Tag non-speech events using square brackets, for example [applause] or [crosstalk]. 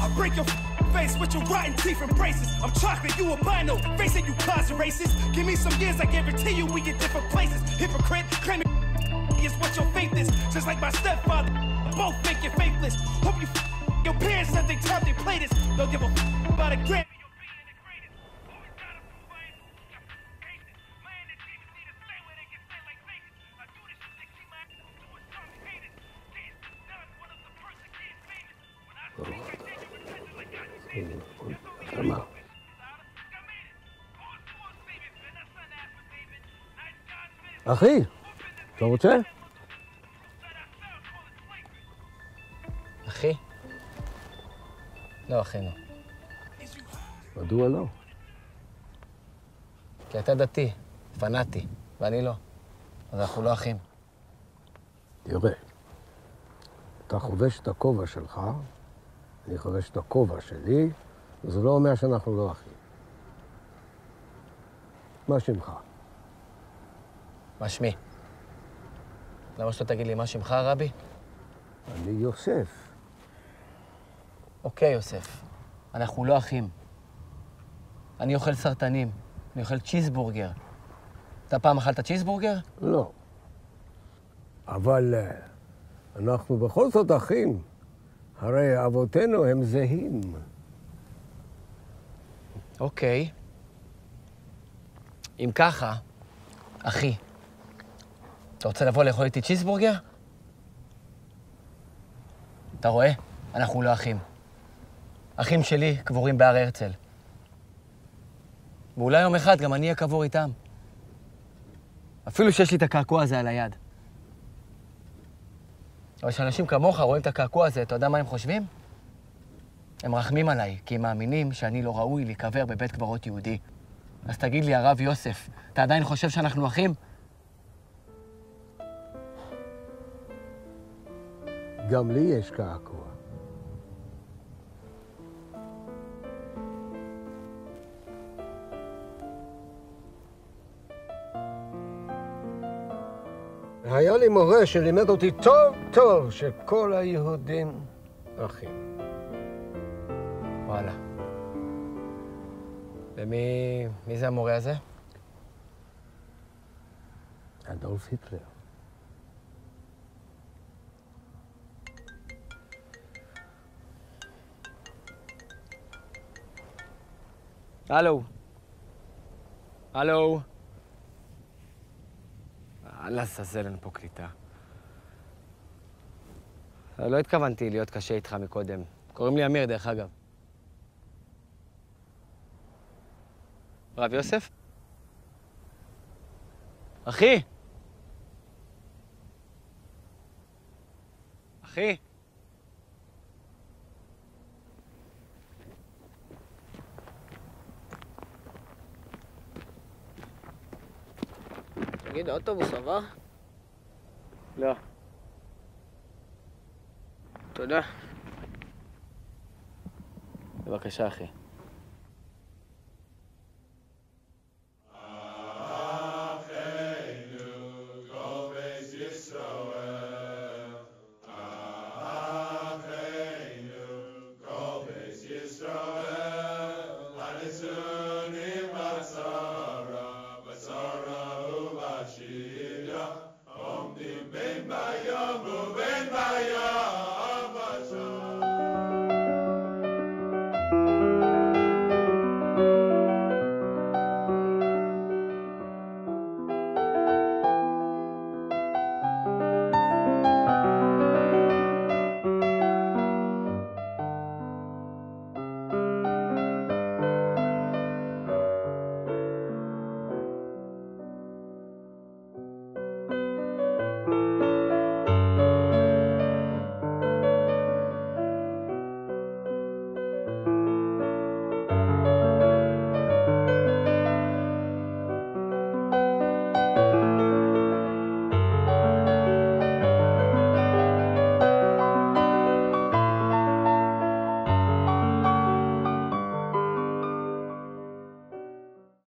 I'll break your face with your rotten teeth and braces. I'm chocolate, you albino. Face it, you closet racist. Give me some years, I guarantee you we get different places. Hypocrite, claiming [laughs] is what your faith is. Just like my stepfather, both make you faithless. Hope you your parents said they taught they play this. Don't give a about a grant. מה? אחי, אתה רוצה? אחי? לא, אחינו. מדוע לא? כי אתה דתי, פנאטי, ואני לא. אז אנחנו לא אחים. תראה, אתה חובש את הכובע שלך, אני חובש את הכובע שלי, וזה לא אומר שאנחנו לא אחים. מה שמך? מה שמי? למה שלא תגיד לי מה שמך, רבי? אני יוסף. אוקיי, יוסף. אנחנו לא אחים. אני אוכל סרטנים, אני אוכל צ'יזבורגר. אתה פעם אכלת צ'יזבורגר? לא. אבל אה, אנחנו בכל זאת אחים. הרי אבותינו הם זהים. אוקיי. אם ככה, אחי, אתה רוצה לבוא לאכול איתי צ'יזבורגר? אתה רואה? אנחנו לא אחים. אחים שלי קבורים בהר הרצל. ואולי יום אחד גם אני אהיה קבור איתם. אפילו שיש לי את הקעקוע הזה על היד. אבל כשאנשים כמוך רואים את הקעקוע הזה, אתה יודע מה הם חושבים? הם רחמים עליי, כי הם מאמינים שאני לא ראוי להיקבר בבית קברות יהודי. אז תגיד לי, הרב יוסף, אתה עדיין חושב שאנחנו אחים? גם לי יש קעקוע. היה לי מורה שלימד אותי טוב טוב שכל היהודים אחים. וואלה. ומי מי זה המורה הזה? אדולף היטלר. הלו. הלו. לעזאזל אין פה קליטה. לא התכוונתי להיות קשה איתך מקודם. קוראים לי אמיר, דרך אגב. רב יוסף? אחי! אחי! תגיד, האוטובוס עבר? לא. תודה. בבקשה, אחי.